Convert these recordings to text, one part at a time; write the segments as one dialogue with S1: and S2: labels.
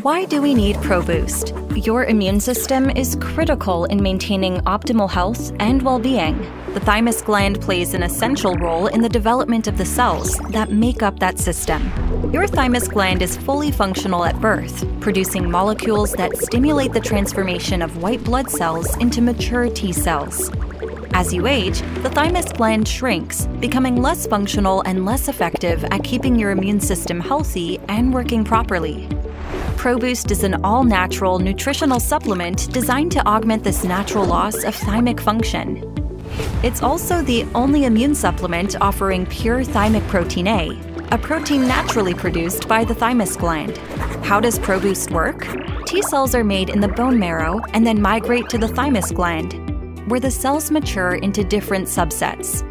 S1: Why do we need ProBoost? Your immune system is critical in maintaining optimal health and well being. The thymus gland plays an essential role in the development of the cells that make up that system. Your thymus gland is fully functional at birth, producing molecules that stimulate the transformation of white blood cells into mature T cells. As you age, the thymus gland shrinks, becoming less functional and less effective at keeping your immune system healthy and working properly. ProBoost is an all natural nutritional supplement designed to augment this natural loss of thymic function. It's also the only immune supplement offering pure thymic protein A, a protein naturally produced by the thymus gland. How does ProBoost work? T cells are made in the bone marrow and then migrate to the thymus gland, where the cells mature into different subsets.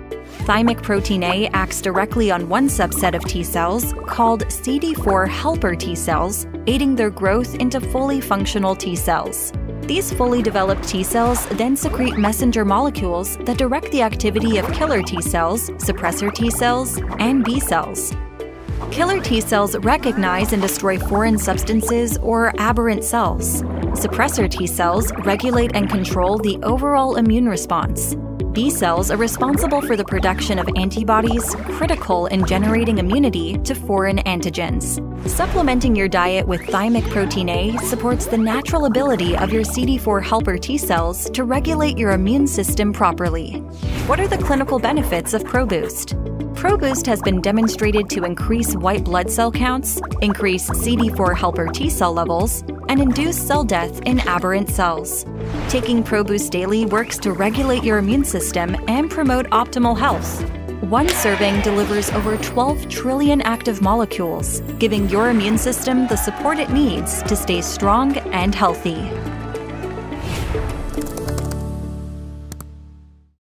S1: Thymic protein A acts directly on one subset of T cells, called CD4 helper T cells, aiding their growth into fully functional T cells. These fully developed T cells then secrete messenger molecules that direct the activity of killer T cells, suppressor T cells, and B cells. Killer T cells recognize and destroy foreign substances or aberrant cells. Suppressor T cells regulate and control the overall immune response. B cells are responsible for the production of antibodies critical in generating immunity to foreign antigens. Supplementing your diet with thymic protein A supports the natural ability of your CD4 helper T cells to regulate your immune system properly. What are the clinical benefits of ProBoost? ProBoost has been demonstrated to increase white blood cell counts, increase CD4 helper T cell levels, and induce cell death in aberrant cells. Taking ProBoost daily works to regulate your immune system and promote optimal health. One serving delivers over 12 trillion active molecules, giving your immune system the support it needs to stay strong and healthy.